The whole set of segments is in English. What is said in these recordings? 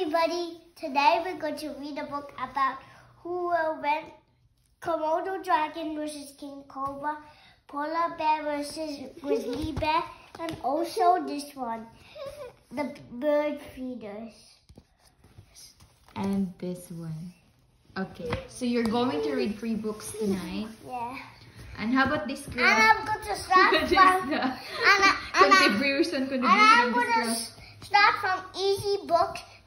everybody. Today we're going to read a book about who will win Komodo dragon versus King Cobra, polar bear versus grizzly bear, and also this one, the bird feeders. And this one. Okay, so you're going to read three books tonight. Yeah. And how about this girl? And I'm going to start from and, I, and, I, and I'm going to start from easy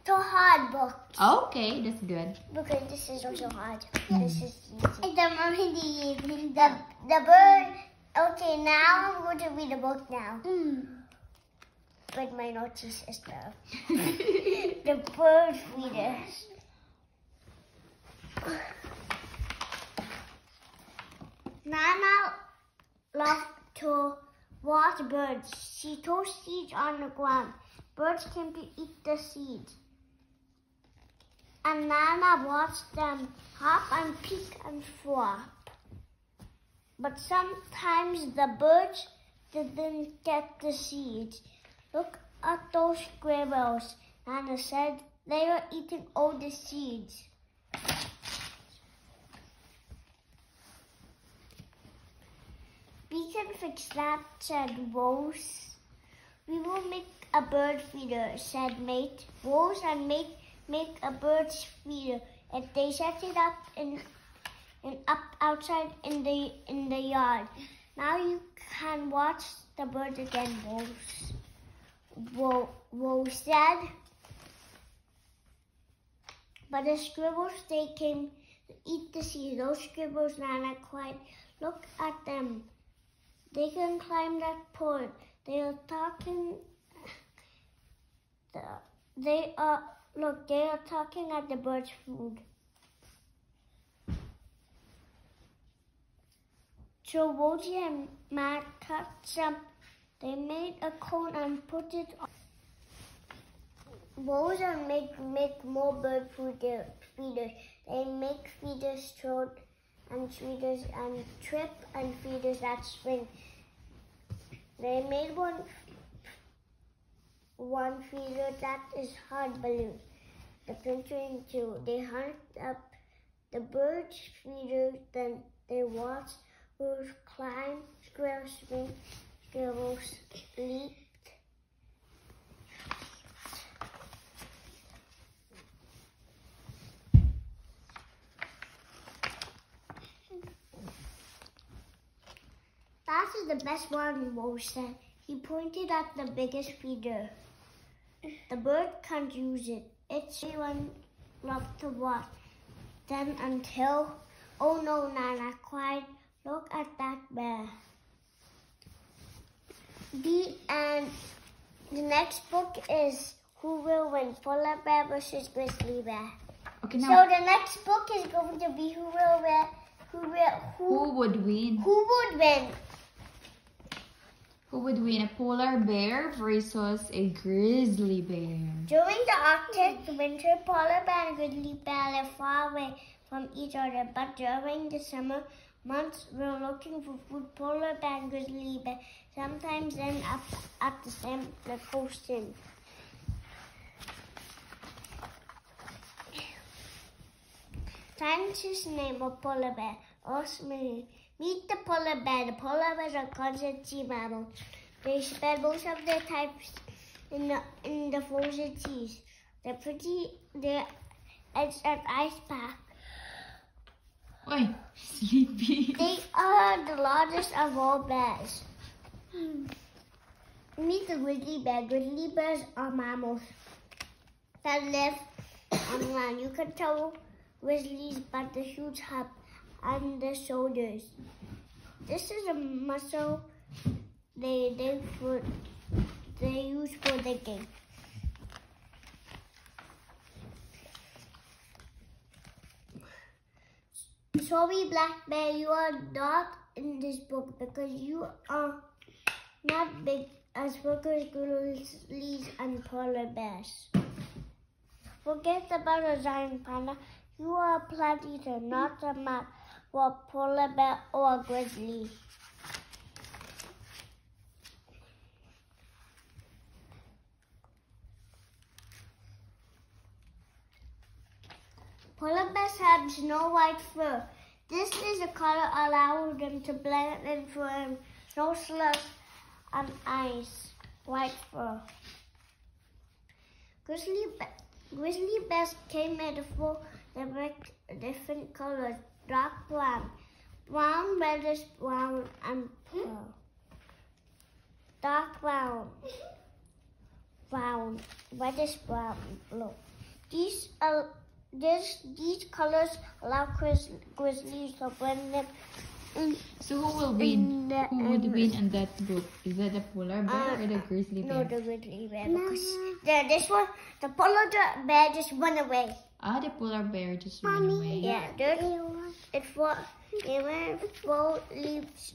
to hard book. Okay, that's good. Because this is also hard. Hmm. This is easy. The Mahindi evening. The the bird. Okay, now I'm going to read the book now. Hmm. With my naughty sister. the bird feeders. Nana loved to watch birds. She threw seeds on the ground. Birds came to eat the seeds. And Nana watched them hop and peek and flop. But sometimes the birds didn't get the seeds. Look at those squirrels, Nana said. They are eating all the seeds. We can fix that, said Rose. We will make a bird feeder, said Mate. Rose and Mate make a bird feeder, and they set it up in, in up outside in the in the yard. Now you can watch the bird again, Rose. Wo- Rose said. But the squirrels, they came to eat the seeds. Those squirrels, Nana cried. Look at them. They can climb that pole. They are talking. The, they are look. They are talking at the bird's food. So Rosie and Matt cut some. They made a cone and put it on. Rose and make make more bird food there- feeders. They make feeders throat and feeders and trip and feeders that swing. They made one one feeder that is hard balloon. The printer in two. They hunt up the bird's feeder, then they watch birds climb, squirrels swing, squirrels leap. That is the best one, Mo said. He pointed at the biggest feeder. The bird can't use it. It's one love to watch. Then until, oh no, Nana cried, look at that bear. The and the next book is Who Will Win, Polar Bear versus Grizzly Bear. Okay, now. So the next book is going to be Who Will Win, Who Will, who, who would win? who would win? Who would win? A polar bear versus a grizzly bear? During the Arctic winter, polar bear and grizzly bear live far away from each other. But during the summer months, we're looking for food. Polar bear and grizzly bear sometimes end up at the same location. Scientists name a polar bear Osmini. Meet the polar bear. The polar bears are constant sea mammals. They spend most of their time in the in the frozen seas. They're pretty. They're it's an ice pack. Oi, sleepy. They are the largest of all bears. Meet the grizzly bear. Grizzly bears are mammals that live on land. You can tell grizzlies by the huge head and the shoulders. This is a muscle they they for they use for digging. Sorry, Black Bear, you are not in this book because you are not big as workers, grizzlies, and polar bears. Forget about a giant panda. You are a plant eater, not a map for a polar bear or a grizzly. Polar bears have snow white fur. This is a color allowing them to blend in from snow slush and ice. White fur. Grizzly, be- grizzly bears came in four different colors. Oh. Dark brown, brown, reddish brown, and pearl. Dark brown, brown, reddish brown, blue. These are this, these colors allow grizz- grizzlies to blend them. So who will win? the Who would end. win in that book? Is that the polar bear or the grizzly bear? No, the grizzly bear because the, this one, the polar bear just went away. Ah, the polar bear just ran away. Yeah, there, it was, it went, four leaves.